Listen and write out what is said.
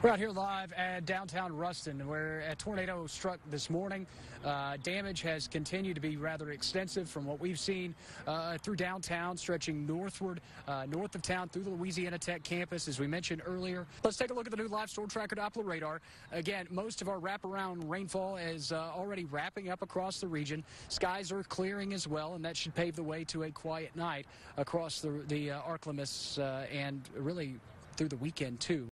We're out here live at downtown Ruston, where a tornado struck this morning. Uh, damage has continued to be rather extensive from what we've seen uh, through downtown, stretching northward, uh, north of town through the Louisiana Tech campus, as we mentioned earlier. Let's take a look at the new live storm tracker Doppler radar. Again, most of our wraparound rainfall is uh, already wrapping up across the region. Skies are clearing as well, and that should pave the way to a quiet night across the, the uh, ArkLaMiss uh, and really through the weekend, too.